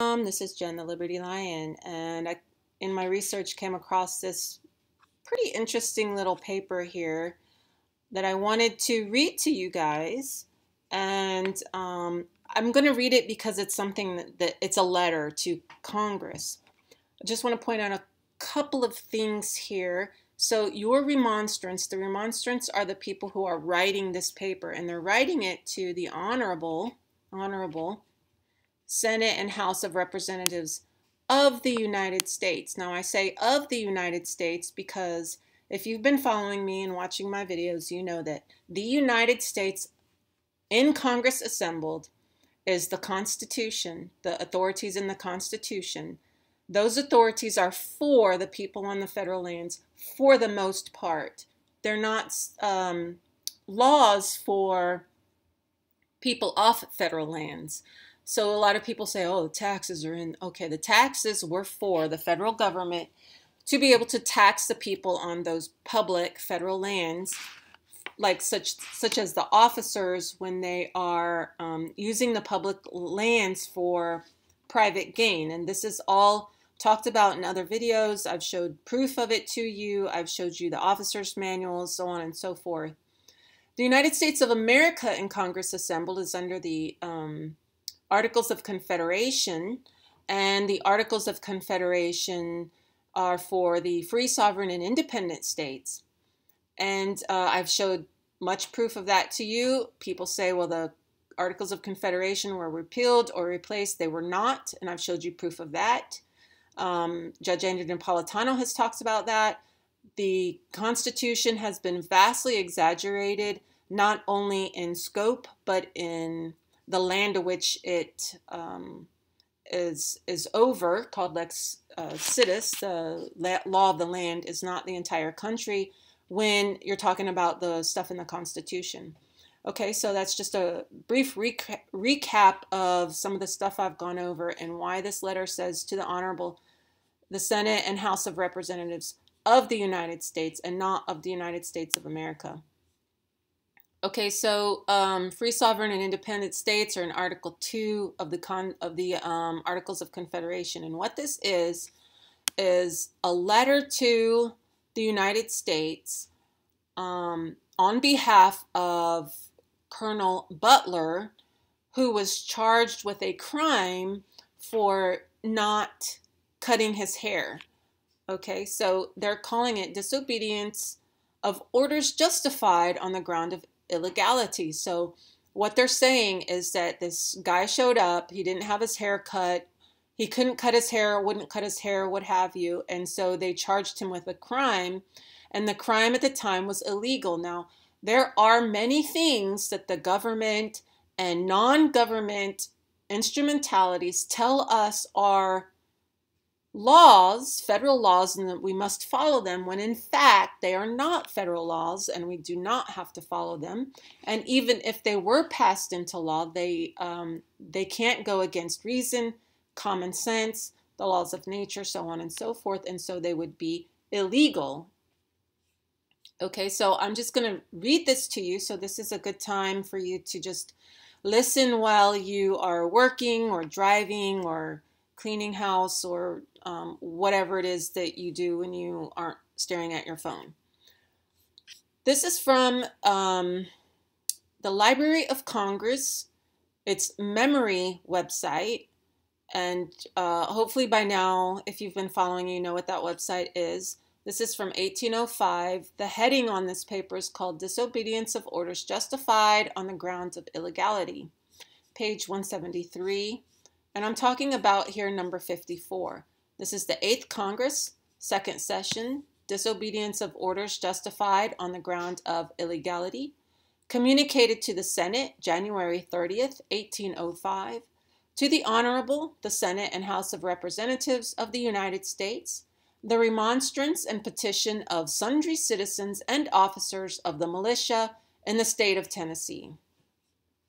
Um, this is Jenn, the Liberty Lion, and I, in my research, came across this pretty interesting little paper here that I wanted to read to you guys. And um, I'm going to read it because it's something that, that it's a letter to Congress. I just want to point out a couple of things here. So your remonstrants, the remonstrants are the people who are writing this paper, and they're writing it to the honorable, honorable Senate and House of Representatives of the United States. Now, I say of the United States because if you've been following me and watching my videos, you know that the United States in Congress assembled is the Constitution, the authorities in the Constitution. Those authorities are for the people on the federal lands for the most part. They're not um, laws for people off federal lands. So a lot of people say, oh, the taxes are in. Okay, the taxes were for the federal government to be able to tax the people on those public federal lands, like such such as the officers when they are um, using the public lands for private gain. And this is all talked about in other videos. I've showed proof of it to you. I've showed you the officers' manuals, so on and so forth. The United States of America in Congress assembled is under the um, Articles of Confederation, and the Articles of Confederation are for the free, sovereign, and independent states. And uh, I've showed much proof of that to you. People say, well, the Articles of Confederation were repealed or replaced. They were not, and I've showed you proof of that. Um, Judge Andrew Napolitano has talked about that. The Constitution has been vastly exaggerated, not only in scope, but in the land to which it um, is is over, called lex uh, the law of the land, is not the entire country. When you're talking about the stuff in the Constitution. Okay, so that's just a brief reca recap of some of the stuff I've gone over and why this letter says to the Honorable, the Senate and House of Representatives of the United States and not of the United States of America. Okay, so um, free, sovereign, and independent states are in Article Two of the con of the um, Articles of Confederation, and what this is is a letter to the United States um, on behalf of Colonel Butler, who was charged with a crime for not cutting his hair. Okay, so they're calling it disobedience of orders justified on the ground of illegality. So what they're saying is that this guy showed up, he didn't have his hair cut, he couldn't cut his hair, wouldn't cut his hair, what have you, and so they charged him with a crime, and the crime at the time was illegal. Now, there are many things that the government and non-government instrumentalities tell us are laws, federal laws, and that we must follow them when in fact they are not federal laws and we do not have to follow them. And even if they were passed into law, they, um, they can't go against reason, common sense, the laws of nature, so on and so forth, and so they would be illegal. Okay, so I'm just going to read this to you. So this is a good time for you to just listen while you are working or driving or cleaning house or um, whatever it is that you do when you aren't staring at your phone. This is from um, the Library of Congress, its memory website. And uh, hopefully by now, if you've been following, you know what that website is. This is from 1805. The heading on this paper is called Disobedience of Orders Justified on the Grounds of Illegality, page 173. And I'm talking about here number 54. This is the 8th Congress, second session, disobedience of orders justified on the ground of illegality, communicated to the Senate January 30th, 1805, to the Honorable, the Senate and House of Representatives of the United States, the remonstrance and petition of sundry citizens and officers of the militia in the state of Tennessee.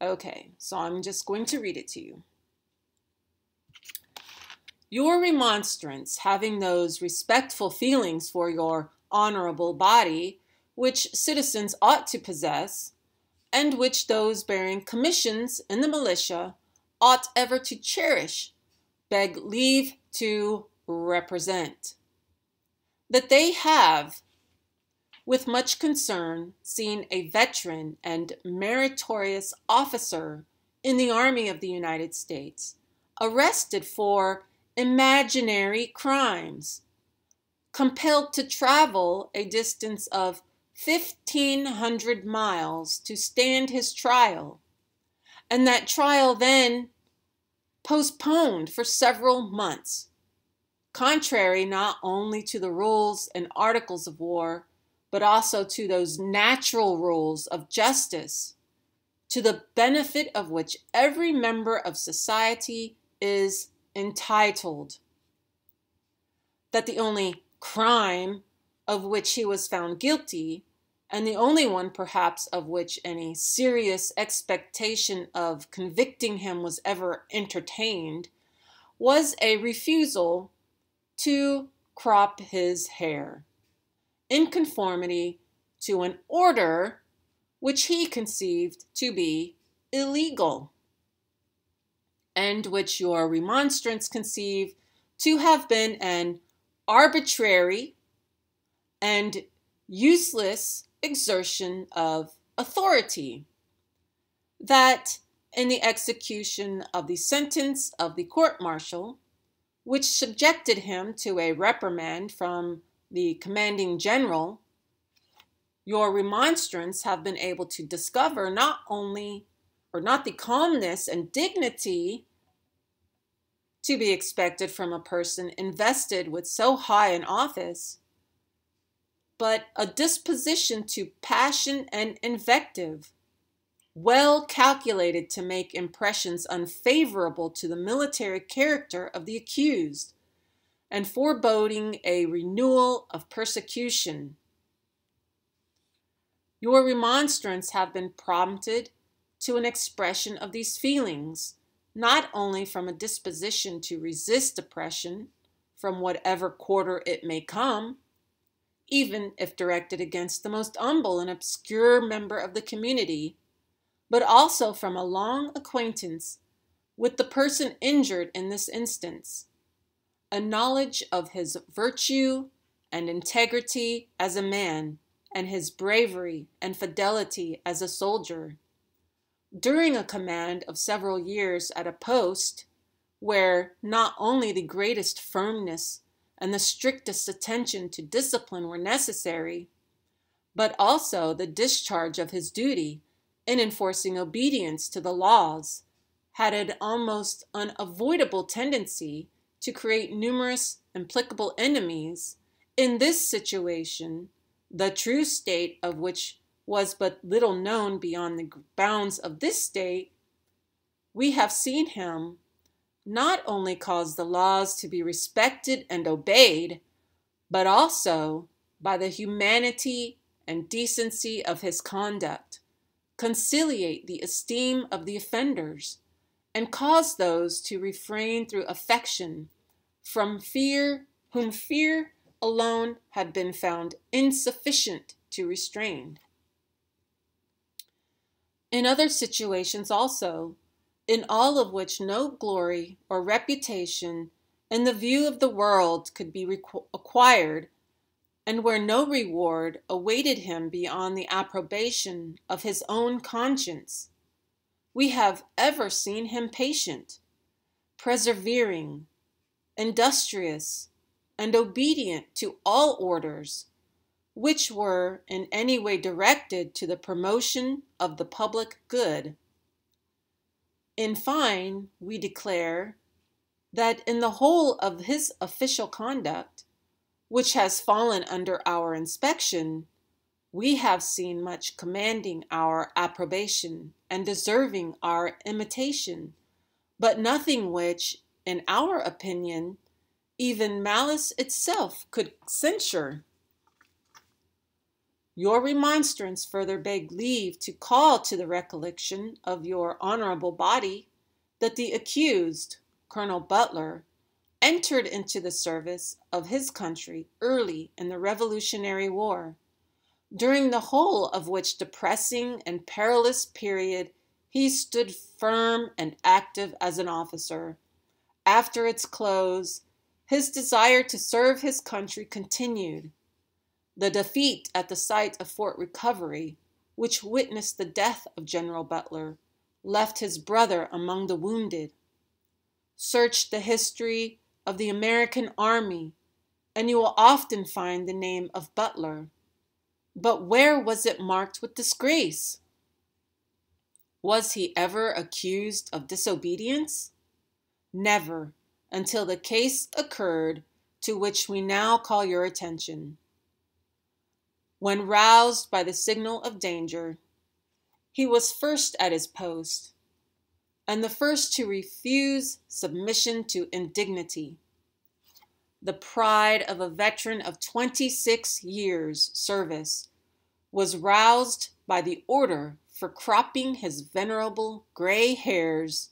Okay, so I'm just going to read it to you. Your remonstrance, having those respectful feelings for your honorable body, which citizens ought to possess, and which those bearing commissions in the militia ought ever to cherish, beg leave to represent. That they have, with much concern, seen a veteran and meritorious officer in the Army of the United States arrested for imaginary crimes, compelled to travel a distance of 1,500 miles to stand his trial, and that trial then postponed for several months, contrary not only to the rules and articles of war, but also to those natural rules of justice, to the benefit of which every member of society is entitled. That the only crime of which he was found guilty, and the only one perhaps of which any serious expectation of convicting him was ever entertained, was a refusal to crop his hair in conformity to an order which he conceived to be illegal, and which your remonstrants conceive to have been an arbitrary and useless exertion of authority. That in the execution of the sentence of the court martial, which subjected him to a reprimand from the commanding general, your remonstrants have been able to discover not only or not the calmness and dignity to be expected from a person invested with so high an office, but a disposition to passion and invective, well calculated to make impressions unfavorable to the military character of the accused, and foreboding a renewal of persecution. Your remonstrance have been prompted to an expression of these feelings, not only from a disposition to resist oppression, from whatever quarter it may come, even if directed against the most humble and obscure member of the community, but also from a long acquaintance with the person injured in this instance, a knowledge of his virtue and integrity as a man, and his bravery and fidelity as a soldier. During a command of several years at a post, where not only the greatest firmness and the strictest attention to discipline were necessary, but also the discharge of his duty in enforcing obedience to the laws had an almost unavoidable tendency to create numerous implicable enemies. In this situation, the true state of which was but little known beyond the bounds of this state, we have seen him not only cause the laws to be respected and obeyed, but also by the humanity and decency of his conduct, conciliate the esteem of the offenders, and cause those to refrain through affection from fear, whom fear alone had been found insufficient to restrain. In other situations also, in all of which no glory or reputation in the view of the world could be acquired, and where no reward awaited him beyond the approbation of his own conscience, we have ever seen him patient, persevering, industrious, and obedient to all orders which were in any way directed to the promotion of the public good. In fine, we declare that in the whole of his official conduct, which has fallen under our inspection, we have seen much commanding our approbation and deserving our imitation, but nothing which, in our opinion, even malice itself could censure. Your remonstrance further beg leave to call to the recollection of your honorable body that the accused, Colonel Butler, entered into the service of his country early in the Revolutionary War, during the whole of which depressing and perilous period he stood firm and active as an officer after its close, his desire to serve his country continued. The defeat at the site of Fort Recovery, which witnessed the death of General Butler, left his brother among the wounded. Search the history of the American Army, and you will often find the name of Butler. But where was it marked with disgrace? Was he ever accused of disobedience? Never until the case occurred to which we now call your attention. When roused by the signal of danger, he was first at his post and the first to refuse submission to indignity. The pride of a veteran of 26 years' service was roused by the order for cropping his venerable gray hairs,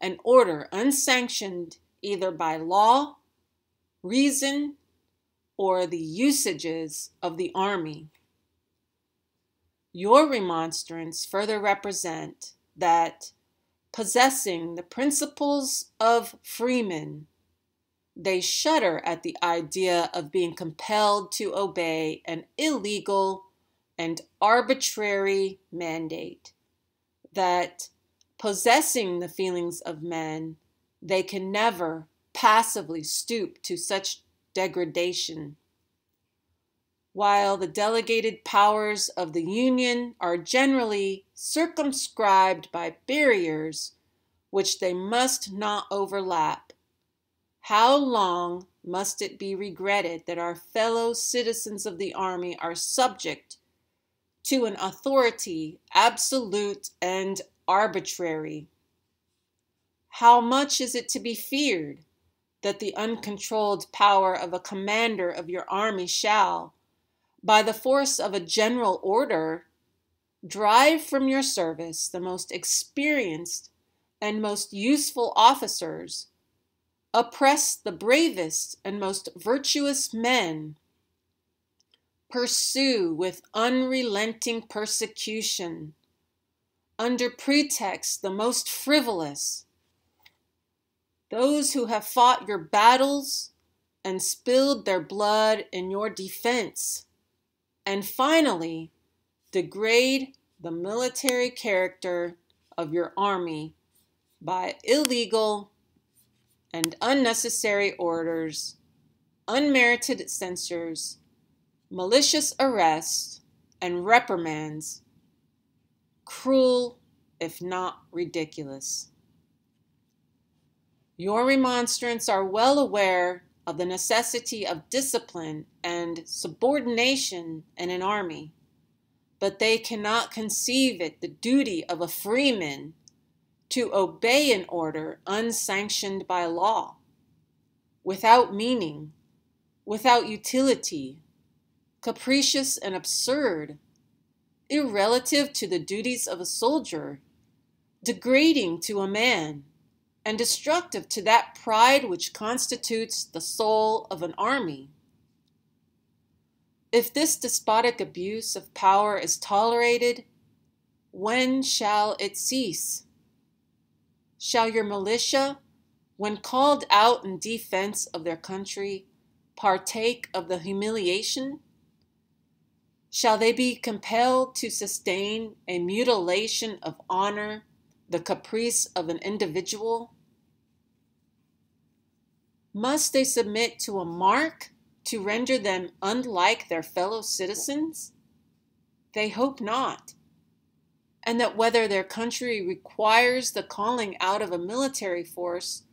an order unsanctioned either by law, reason, or the usages of the army. Your remonstrance further represent that possessing the principles of freemen, they shudder at the idea of being compelled to obey an illegal and arbitrary mandate, that possessing the feelings of men, they can never passively stoop to such degradation. While the delegated powers of the Union are generally circumscribed by barriers which they must not overlap, how long must it be regretted that our fellow citizens of the Army are subject to an authority absolute and arbitrary. How much is it to be feared that the uncontrolled power of a commander of your army shall, by the force of a general order, drive from your service the most experienced and most useful officers, oppress the bravest and most virtuous men, pursue with unrelenting persecution, under pretext the most frivolous, those who have fought your battles and spilled their blood in your defense, and finally, degrade the military character of your army by illegal and unnecessary orders, unmerited censures, malicious arrests, and reprimands, cruel if not ridiculous. Your remonstrants are well aware of the necessity of discipline and subordination in an army, but they cannot conceive it the duty of a freeman to obey an order unsanctioned by law, without meaning, without utility, capricious and absurd, irrelative to the duties of a soldier, degrading to a man, and destructive to that pride which constitutes the soul of an army. If this despotic abuse of power is tolerated, when shall it cease? Shall your militia, when called out in defense of their country, partake of the humiliation? Shall they be compelled to sustain a mutilation of honor, the caprice of an individual? Must they submit to a mark to render them unlike their fellow citizens? They hope not. And that whether their country requires the calling out of a military force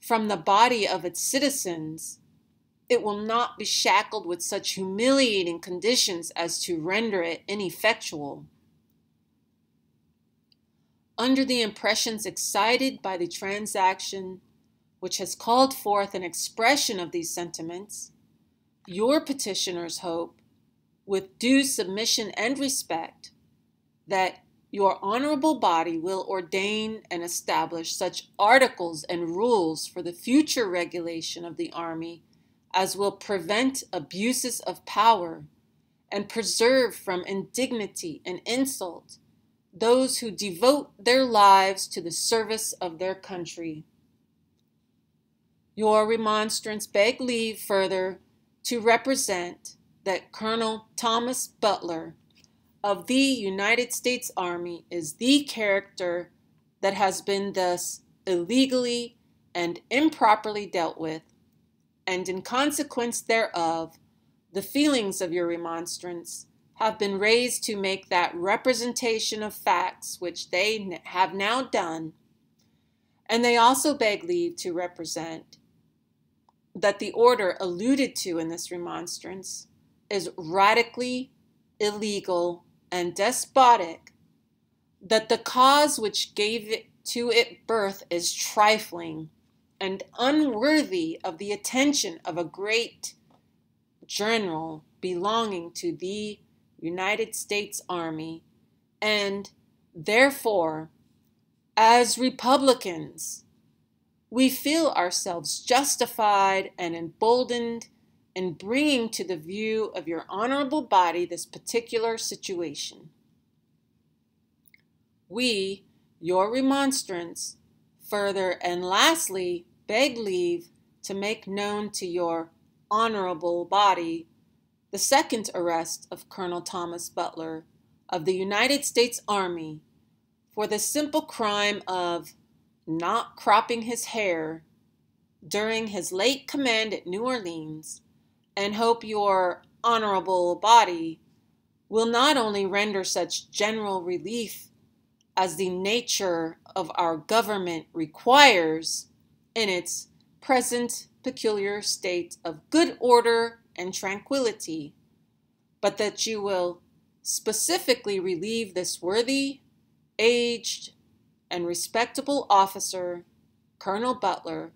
from the body of its citizens, it will not be shackled with such humiliating conditions as to render it ineffectual. Under the impressions excited by the transaction, which has called forth an expression of these sentiments, your petitioners hope, with due submission and respect, that your honorable body will ordain and establish such articles and rules for the future regulation of the Army as will prevent abuses of power and preserve from indignity and insult those who devote their lives to the service of their country. Your remonstrance beg leave further to represent that Colonel Thomas Butler of the United States Army is the character that has been thus illegally and improperly dealt with, and in consequence thereof, the feelings of your remonstrance have been raised to make that representation of facts which they have now done, and they also beg leave to represent that the order alluded to in this remonstrance is radically illegal and despotic, that the cause which gave it to it birth is trifling and unworthy of the attention of a great general belonging to the United States Army, and therefore, as Republicans, we feel ourselves justified and emboldened in bringing to the view of your honorable body this particular situation. We, your remonstrance, further and lastly, beg leave to make known to your honorable body the second arrest of Colonel Thomas Butler of the United States Army for the simple crime of not cropping his hair during his late command at New Orleans, and hope your honorable body will not only render such general relief as the nature of our government requires in its present peculiar state of good order and tranquility, but that you will specifically relieve this worthy, aged, and respectable officer, Colonel Butler,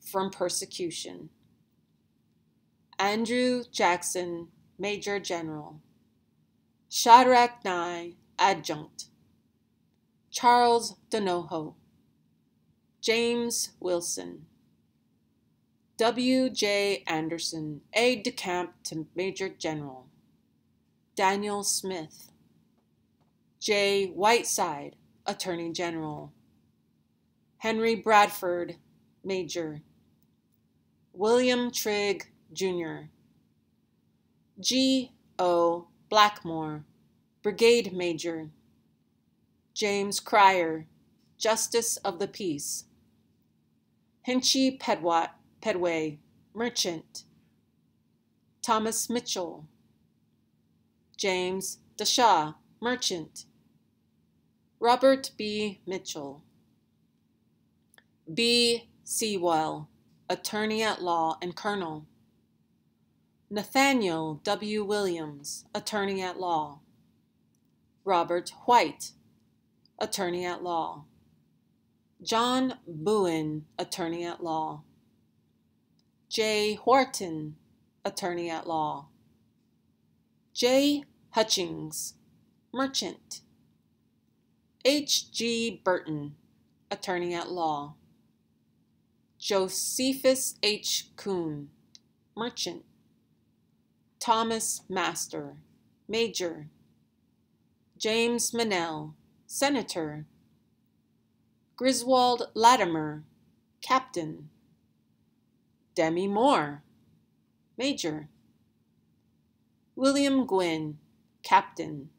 from persecution. Andrew Jackson, Major General. Shadrach Nye, Adjutant. Charles Donoho. James Wilson. W. J. Anderson, aide de camp to Major General. Daniel Smith. J. Whiteside, Attorney General. Henry Bradford, Major. William Trigg, Jr. G. O. Blackmore, Brigade Major. James Cryer, Justice of the Peace. Hinchy Pedwat, Pedway, Merchant. Thomas Mitchell. James Dashaw, Merchant. Robert B. Mitchell. B. Sewell, Attorney at Law and Colonel. Nathaniel W. Williams, Attorney at Law. Robert White, Attorney at Law. John Bowen, Attorney at Law. J. Horton, Attorney at Law. J. Hutchings, Merchant. H. G. Burton, Attorney at Law. Josephus H. Kuhn, Merchant. Thomas Master, Major. James Mannell, Senator. Griswold Latimer, Captain. Demi Moore, Major. William Gwynn, Captain.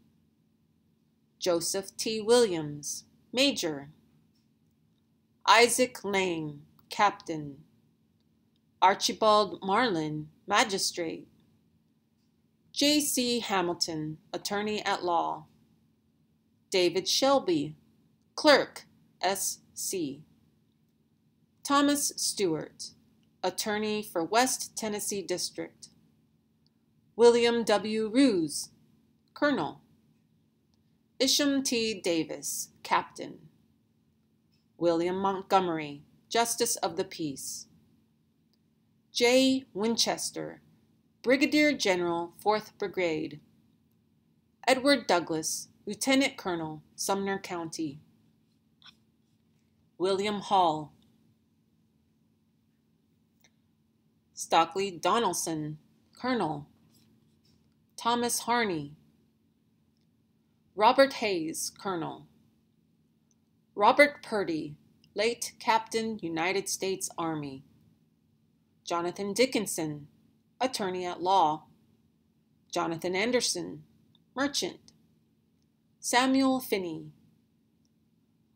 Joseph T. Williams, Major. Isaac Lane, Captain. Archibald Marlin, Magistrate. J. C. Hamilton, Attorney at Law. David Shelby, Clerk, S.C. Thomas Stewart, Attorney for West Tennessee District. William W. Roos, Colonel. Isham T. Davis, Captain. William Montgomery, Justice of the Peace. J. Winchester, Brigadier General, 4th Brigade. Edward Douglas, Lieutenant Colonel, Sumner County. William Hall. Stockley Donelson, Colonel. Thomas Harney. Robert Hayes, Colonel. Robert Purdy, late Captain, United States Army. Jonathan Dickinson, attorney at law. Jonathan Anderson, merchant. Samuel Finney.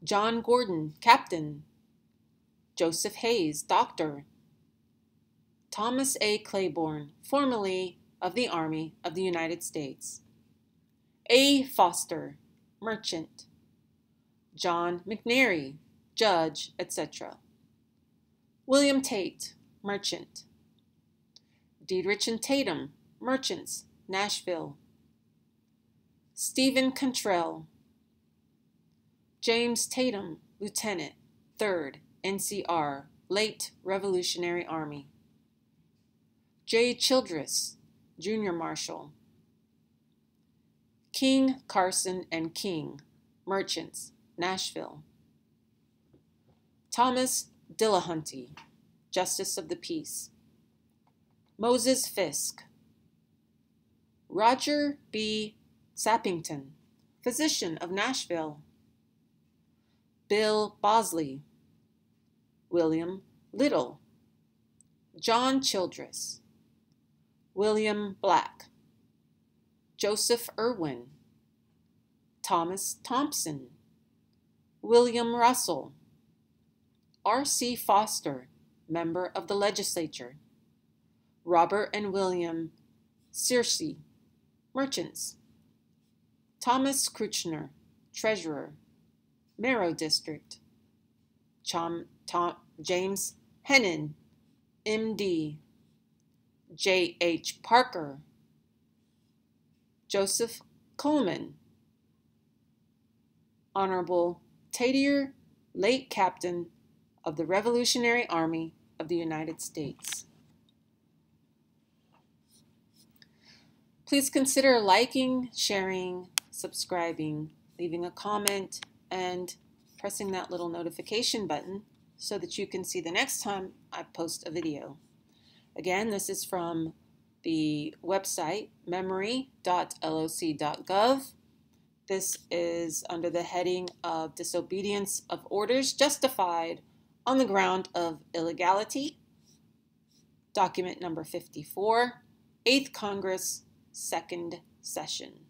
John Gordon, captain. Joseph Hayes, doctor. Thomas A. Claiborne, formerly of the Army of the United States. A. Foster, merchant. John McNairy, judge, etc. William Tate, merchant. Diedrich and Tatum, merchants, Nashville. Stephen Cantrell. James Tatum, lieutenant, 3rd NCR, late Revolutionary Army. J. Childress, junior marshal. King, Carson, and King, merchants, Nashville. Thomas Dillahunty, Justice of the Peace. Moses Fisk. Roger B. Sappington, physician of Nashville. Bill Bosley. William Little. John Childress. William Black. Joseph Irwin. Thomas Thompson. William Russell. R.C. Foster, member of the legislature. Robert and William Searcy, merchants. Thomas Crutcher, treasurer. Mero District. Chom, Tom, James Hennon, M.D. J. H. Parker. Joseph Coleman. Honorable Tadier, late captain of the Revolutionary Army of the United States. Please consider liking, sharing, subscribing, leaving a comment, and pressing that little notification button so that you can see the next time I post a video. Again, this is from the website memory.loc.gov. This is under the heading of Disobedience of Orders Justified on the ground of illegality. Document number 54, 8th Congress, 2nd Session.